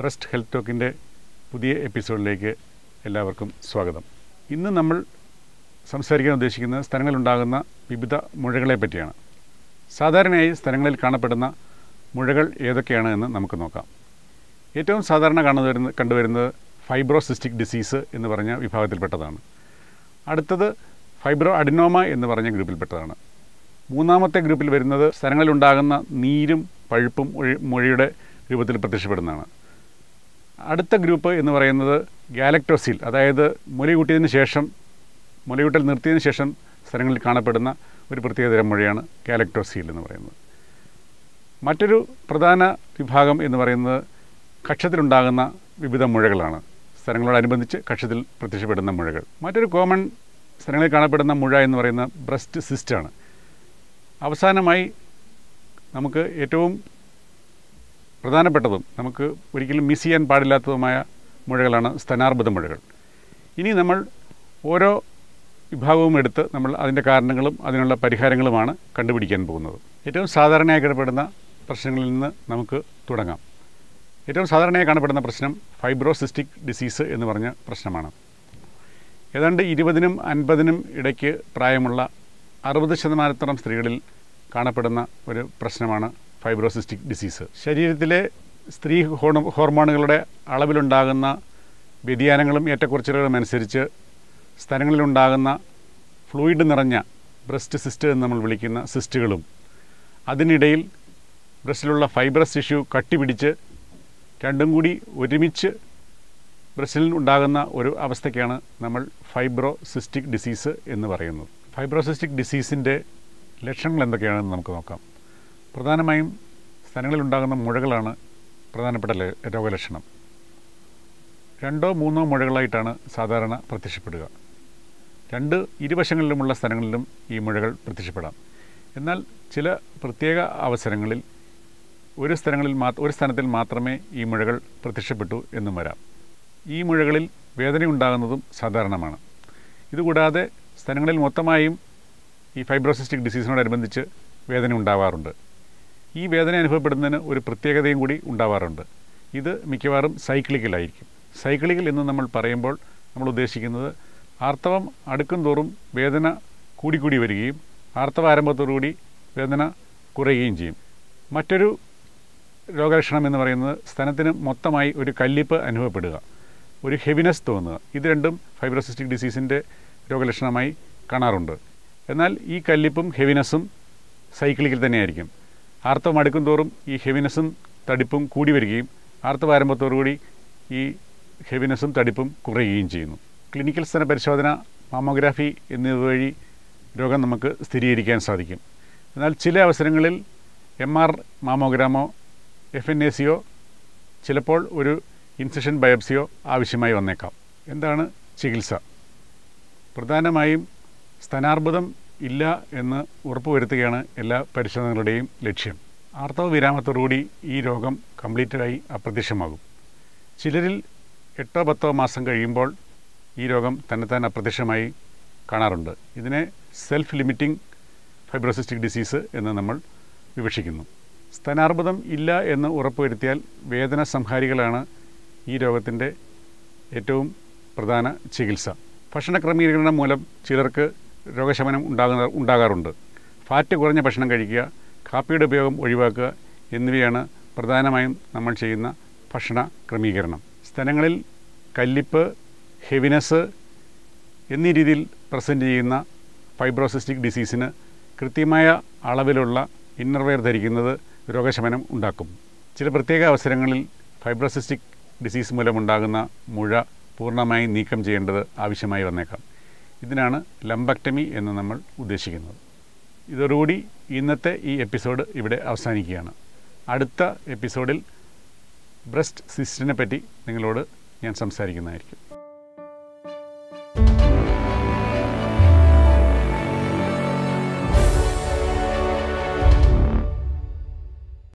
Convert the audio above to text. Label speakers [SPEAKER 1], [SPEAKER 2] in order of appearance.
[SPEAKER 1] Breast health ടോക്കിന്റെ പുതിയ എപ്പിസോഡിലേക്ക് എല്ലാവർക്കും സ്വാഗതം. ഇന്ന് നമ്മൾ സംസാരിക്കാൻ ഉദ്ദേശിക്കുന്ന സ്ഥലങ്ങളിലുണ്ടാകുന്ന വിവിധ മുഴകളെ പറ്റിയാണ്. സാധാരണയായി സ്ഥലങ്ങളിൽ കാണപ്പെടുന്ന മുഴകൾ ഏതൊക്കെയാണ് എന്ന് നമുക്ക് നോക്കാം. ഏറ്റവും സാധാരണ കാണുവരുന്ന കണ്ടുവരുന്നത് ഫൈബ്രോസിസ്റ്റിക് ഡിസീസ് എന്ന് പറഞ്ഞ വിഭാഗത്തിൽപ്പെട്ടതാണ്. അടുത്തത് ഫൈബ്രോ അഡിനോമ എന്ന് പറഞ്ഞ ഗ്രൂപ്പിൽപ്പെട്ടതാണ്. മൂന്നാമത്തെ ഗ്രൂപ്പിൽ വരുന്നത് സ്ഥലങ്ങളിലുണ്ടാകുന്ന നീരും പഴുപ്പും മുഴ- മുഴയുടെ രൂപത്തിൽ പ്രത്യക്ഷപ്പെടുന്നതാണ്. അടുത്ത ഗ്രൂപ്പ് എന്ന് പറയുന്നത് ഗാലക്ടോസിൽ അതായത് മുലയൂട്ടിയതിന് ശേഷം മുലയൂട്ടൽ നിർത്തിയതിന് ശേഷം സ്ഥലങ്ങളിൽ കാണപ്പെടുന്ന ഒരു പ്രത്യേകതരം മുഴയാണ് ഗാലക്ടോസീൽ എന്ന് പറയുന്നത്. മറ്റൊരു പ്രധാന വിഭാഗം എന്ന് പറയുന്നത് കക്ഷത്തിലുണ്ടാകുന്ന വിവിധ മുഴകളാണ്. സ്ഥലങ്ങളോടനുബന്ധിച്ച് കക്ഷത്തിൽ പ്രത്യക്ഷപ്പെടുന്ന മുഴകൾ. മറ്റൊരു കോമൺ സ്ഥലങ്ങളിൽ കാണപ്പെടുന്ന മുഴ എന്ന് പറയുന്ന ബ്രസ്റ്റ് സിസ്റ്റാണ് അവസാനമായി നമുക്ക് ഏറ്റവും പ്രധാനപ്പെട്ടതും നമുക്ക് ഒരിക്കലും മിസ് ചെയ്യാൻ പാടില്ലാത്തതുമായ മുഴകളാണ് സ്തനാർബുദ മുഴകൾ. ഇനി നമ്മൾ ഓരോ വിഭാഗവും എടുത്ത് നമ്മൾ അതിന്റെ കാരണങ്ങളും അതിനുള്ള പരിഹാരങ്ങളുമാണ് കണ്ടുപിടിക്കാൻ പോകുന്നത്. ഏറ്റവും സാധാരണയായി കാണപ്പെടുന്ന പ്രശ്നങ്ങളിൽ നിന്ന് നമുക്ക് തുടങ്ങാം. ഏറ്റവും സാധാരണയായി കാണപ്പെടുന്ന പ്രശ്നം ഫൈബ്രോസിസ്റ്റിക് ഡിസീസ് എന്ന് പറഞ്ഞ പ്രശ്നമാണ്. ഏതാണ്ട് ഇരുപതിനും അൻപതിനും ഇടയ്ക്ക് പ്രായമുള്ള അറുപത് ശതമാനത്തോളം സ്ത്രീകളിൽ കാണപ്പെടുന്ന ഒരു പ്രശ്നമാണ് ഫൈബ്രോസിസ്റ്റിക് ഡിസീസ്. ശരീരത്തിലെ സ്ത്രീ ഹോർമോണുകളുടെ അളവിലുണ്ടാകുന്ന വ്യതിയാനങ്ങളും ഏറ്റക്കുറച്ചിലുകളും അനുസരിച്ച് സ്ഥലങ്ങളിലുണ്ടാകുന്ന ഫ്ലൂയിഡ് നിറഞ്ഞ ബ്രസ്റ്റ് സിസ്റ്റ് എന്ന് നമ്മൾ വിളിക്കുന്ന സിസ്റ്റുകളും അതിനിടയിൽ ബ്രസ്റ്റിലുള്ള ഫൈബ്രസ് ടിഷ്യൂ കട്ടിപിടിച്ച് രണ്ടും കൂടി ഒരുമിച്ച് ബ്രസ്റ്റിൽ ഉണ്ടാകുന്ന ഒരു അവസ്ഥയ്ക്കാണ് നമ്മൾ ഫൈബ്രോസിസ്റ്റിക് ഡിസീസ് എന്ന് പറയുന്നത്. ഫൈബ്രോസിസ്റ്റിക് ഡിസീസിന്റെ ലക്ഷണങ്ങൾ എന്തൊക്കെയാണെന്ന് നമുക്ക് നോക്കാം. പ്രധാനമായും സ്ഥലങ്ങളിലുണ്ടാകുന്ന മുഴകളാണ് പ്രധാനപ്പെട്ട രോഗലക്ഷണം. രണ്ടോ മൂന്നോ മുഴകളായിട്ടാണ് സാധാരണ പ്രത്യക്ഷപ്പെടുക. രണ്ട് ഇരുവശങ്ങളിലുമുള്ള സ്ഥലങ്ങളിലും ഈ മുഴകൾ പ്രത്യക്ഷപ്പെടാം. എന്നാൽ ചില പ്രത്യേക അവസരങ്ങളിൽ ഒരു സ്ഥലങ്ങളിൽ മാ ഒരു സ്ഥലത്തിൽ മാത്രമേ ഈ മുഴകൾ പ്രത്യക്ഷപ്പെട്ടു എന്നും വരാം. ഈ മുഴകളിൽ വേദനയുണ്ടാകുന്നതും സാധാരണമാണ്. ഇതുകൂടാതെ സ്ഥലങ്ങളിൽ മൊത്തമായും ഈ ഫൈബ്രോസിസ്റ്റിക് ഡിസീസിനോടനുബന്ധിച്ച് വേദന ഉണ്ടാവാറുണ്ട് ഈ വേദന അനുഭവപ്പെടുന്നതിന് ഒരു പ്രത്യേകതയും കൂടി ഉണ്ടാവാറുണ്ട്. ഇത് മിക്കവാറും സൈക്ലിക്കലായിരിക്കും. സൈക്ലിക്കൽ എന്ന് നമ്മൾ പറയുമ്പോൾ നമ്മൾ ഉദ്ദേശിക്കുന്നത് ആർത്തവം അടുക്കും തോറും വേദന കൂടിക്കൂടി വരികയും ആർത്തവ ആരംഭത്തോടുകൂടി വേദന കുറയുകയും ചെയ്യും. മറ്റൊരു രോഗലക്ഷണം എന്ന് പറയുന്നത് സ്തനത്തിന് മൊത്തമായി ഒരു കല്ലിപ്പ് അനുഭവപ്പെടുക ഒരു ഹെവിനെസ് തോന്നുക. ഇത് രണ്ടും ഫൈബ്രോസിസ്റ്റിക് ഡിസീസിന്റെ രോഗലക്ഷണമായി കാണാറുണ്ട്. എന്നാൽ ഈ കല്ലിപ്പും ഹെവിനെസ്സും സൈക്ലിക്കിൽ തന്നെയായിരിക്കും. ആർത്തവം അടുക്കും തോറും ഈ ഹെവിനെസ്സും തടിപ്പും കൂടി വരികയും ആർത്തവ ആരംഭത്തോടുകൂടി ഈ ഹെവിനെസ്സും തടിപ്പും കുറയുകയും ചെയ്യുന്നു. ക്ലിനിക്കൽ സ്തന പരിശോധന മാമോഗ്രാഫി എന്നിവ വഴി രോഗം നമുക്ക് സ്ഥിരീകരിക്കാൻ സാധിക്കും. എന്നാൽ ചില അവസരങ്ങളിൽ എം ആർ മാമോഗ്രാമോ എഫ് എൻ എ സിയോ ചിലപ്പോൾ ഒരു ഇൻസിഷൻ ബയോപ്സിയോ ആവശ്യമായി വന്നേക്കാം. എന്താണ് ചികിത്സ? പ്രധാനമായും സ്തനാർബുദം ഇല്ല എന്ന് ഉറപ്പുവരുത്തുകയാണ് എല്ലാ പരിശോധനകളുടെയും ലക്ഷ്യം. ആർത്തവ വിരാമത്തോടുകൂടി ഈ രോഗം കംപ്ലീറ്റഡായി അപ്രത്യക്ഷമാകും. ചിലരിൽ എട്ടോ പത്തോ മാസം കഴിയുമ്പോൾ ഈ രോഗം തന്നെത്താൻ അപ്രത്യക്ഷമായി കാണാറുണ്ട്. ഇതിനെ സെൽഫ് ലിമിറ്റിംഗ് ഫൈബ്രോസിസ്റ്റിക് ഡിസീസ് എന്ന് നമ്മൾ വിവക്ഷിക്കുന്നു. സ്തനാർബുദം ഇല്ല എന്ന് ഉറപ്പുവരുത്തിയാൽ വേദന സംഹാരികളാണ് ഈ രോഗത്തിന്റെ ഏറ്റവും പ്രധാന ചികിത്സ. ഭക്ഷണ ക്രമീകരണം മൂലം ചിലർക്ക് രോഗശമനം ഉണ്ടാകുന്ന ഉണ്ടാകാറുണ്ട്. ഫാറ്റ് കുറഞ്ഞ ഭക്ഷണം കഴിക്കുക കാപ്പിയുടെ ഉപയോഗം ഒഴിവാക്കുക എന്നിവയാണ് പ്രധാനമായും നമ്മൾ ചെയ്യുന്ന ഭക്ഷണ ക്രമീകരണം. സ്ഥലങ്ങളിൽ കല്ലിപ്പ് ഹെവിനെസ് എന്നീ രീതിയിൽ പ്രസന്റ് ചെയ്യുന്ന ഫൈബ്രോസിസ്റ്റിക് ഡിസീസിന് കൃത്യമായ അളവിലുള്ള ഇന്നർവെയർ ധരിക്കുന്നത് രോഗശമനം ഉണ്ടാക്കും. ചില പ്രത്യേക അവസരങ്ങളിൽ ഫൈബ്രോസിസ്റ്റിക് ഡിസീസ് മൂലമുണ്ടാകുന്ന മുഴ പൂർണമായി നീക്കം ചെയ്യേണ്ടത് ആവശ്യമായി വന്നേക്കാം. ഇതിനാണ് ലംബക്ടമി എന്ന് നമ്മൾ ഉദ്ദേശിക്കുന്നത്. ഇതോടുകൂടി ഇന്നത്തെ ഈ എപ്പിസോഡ് ഇവിടെ അവസാനിക്കുകയാണ്. അടുത്ത എപ്പിസോഡിൽ ബ്രസ്റ്റ് സിസ്റ്റിനെ പറ്റി നിങ്ങളോട് ഞാൻ സംസാരിക്കുന്നതായിരിക്കും.